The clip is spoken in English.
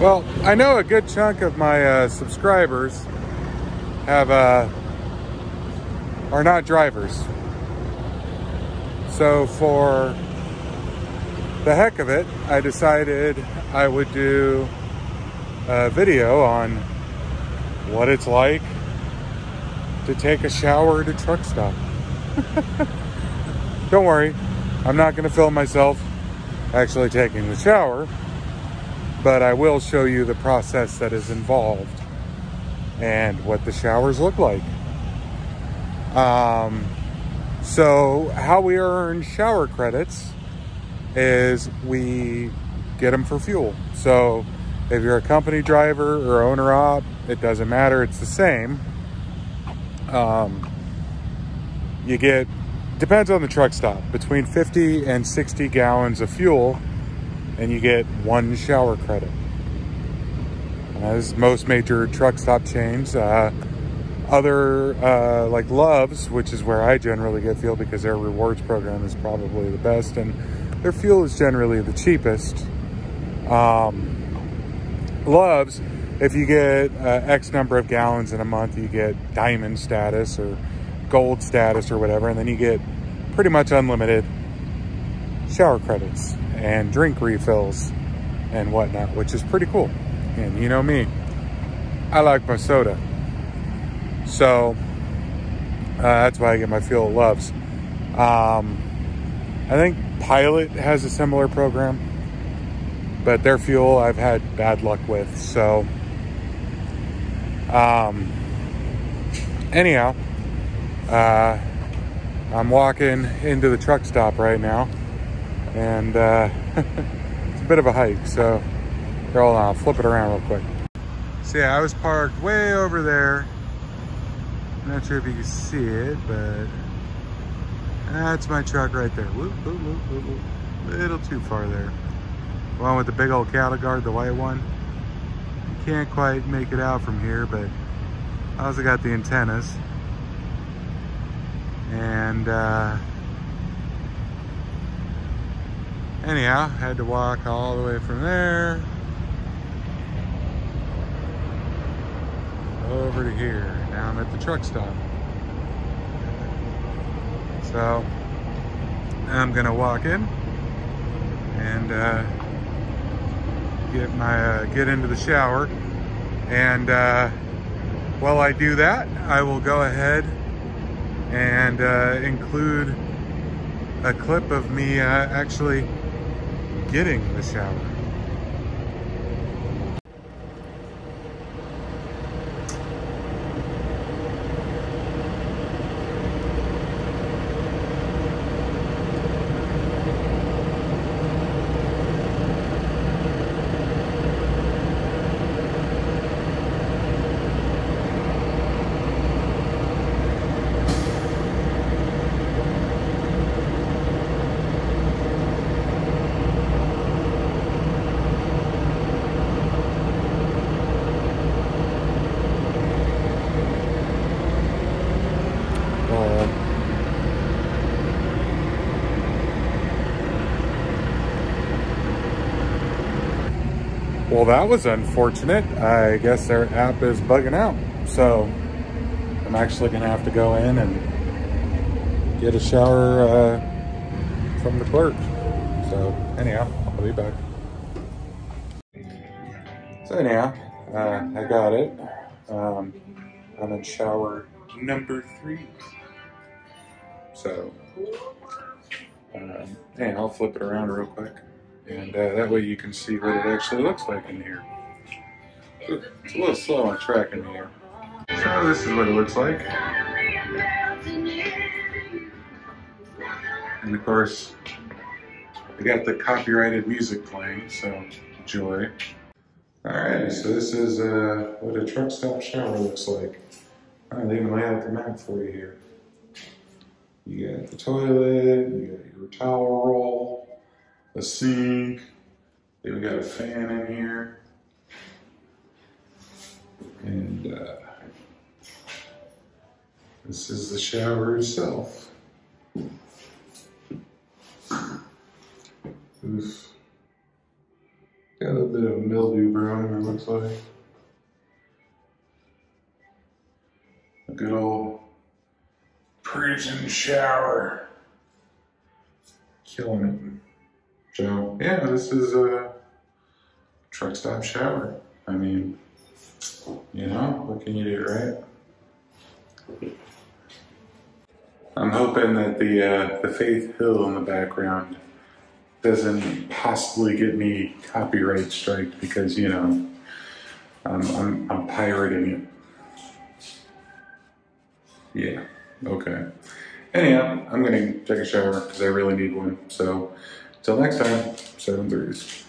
Well, I know a good chunk of my uh, subscribers have uh, are not drivers. So for the heck of it, I decided I would do a video on what it's like to take a shower at a truck stop. Don't worry, I'm not gonna film myself actually taking the shower, but I will show you the process that is involved and what the showers look like. Um, so how we earn shower credits is we get them for fuel. So if you're a company driver or owner op, it doesn't matter, it's the same. Um, you get, depends on the truck stop, between 50 and 60 gallons of fuel and you get one shower credit. As most major truck stop chains, uh, other uh, like Love's, which is where I generally get fuel because their rewards program is probably the best and their fuel is generally the cheapest. Um, Love's, if you get uh, X number of gallons in a month, you get diamond status or gold status or whatever, and then you get pretty much unlimited shower credits and drink refills and whatnot, which is pretty cool. And you know me, I like my soda. So uh, that's why I get my fuel Love's. Um, I think Pilot has a similar program, but their fuel I've had bad luck with. So, um, anyhow, uh, I'm walking into the truck stop right now, and uh, it's a bit of a hike. So, here, hold on, I'll flip it around real quick. So yeah, I was parked way over there. Not sure if you can see it, but that's my truck right there. Whoop, whoop, whoop, whoop, little too far there. The one with the big old cattle guard, the white one. You can't quite make it out from here, but I also got the antennas. And uh, anyhow, had to walk all the way from there over to here. Now I'm at the truck stop. So I'm gonna walk in and uh, get my uh, get into the shower. And uh, while I do that, I will go ahead and uh, include a clip of me uh, actually getting the shower. Well, that was unfortunate. I guess their app is bugging out. So I'm actually gonna have to go in and get a shower uh, from the clerk. So anyhow, I'll be back. So anyhow, uh, I got it. Um, I'm in shower number three. So, um, I'll flip it around real quick. And uh, that way you can see what it actually looks like in here. It's a little slow on tracking here. So this is what it looks like. And of course, I got the copyrighted music playing, so enjoy. Alright, so this is uh, what a truck stop shower looks like. I'll even lay out the map for you here. You got the toilet, you got your towel roll, a sink, then we got a fan in here. And uh, this is the shower itself. Oof. Got a bit of mildew brewing, it looks like. A good old prison shower. Killing it. So, yeah, this is a truck stop shower. I mean, you know, what can you do, right? I'm hoping that the uh, the Faith Hill in the background doesn't possibly get me copyright striked because you know I'm I'm, I'm pirating it. Yeah. Okay. Anyhow, I'm gonna take a shower because I really need one. So, till next time, seventy-threes.